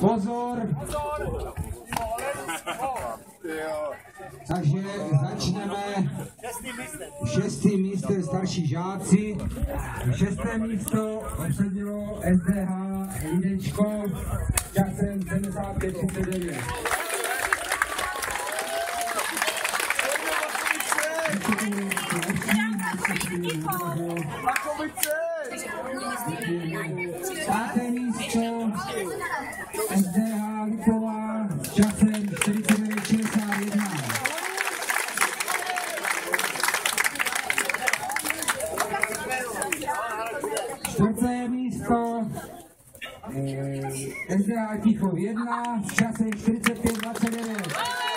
Pozor! Takže začneme šestým místem starší žáci. Šesté místo obsadilo SDH Lidečko časem 7539. Páté místo SDH Lipová časem 4961. Čtvrté místo eh, SDH Tichov 1 s časem 4529.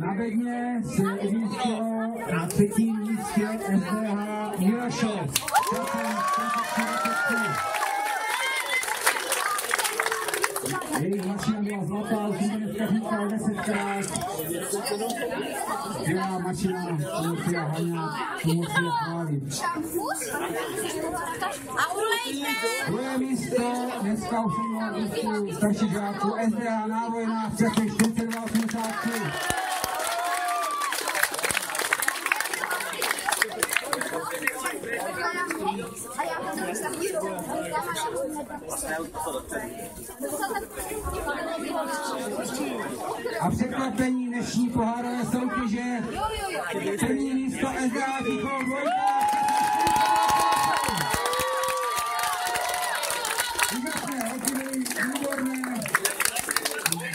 Na bedně se umístilo na třetím místě SDH Mirašov. Jejich mašina byla zlatá, zůměnská chytla desetkrát. Byla mašina Lucia Hania, Lucia Chválit. Druhé místo dneska už měla výstup starší žáků SDH Návojná, 4280. A překvapení dnešní pohárové soutěže, první místo SDH Tichou dvojka. Výborné.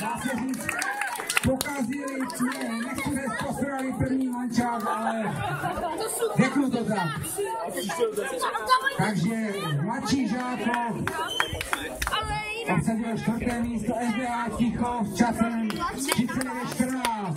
Dá se říct, pokazili, řeknu to tak. Takže mladší žáko obsadil čtvrté místo SDA Ticho s časem 39.14.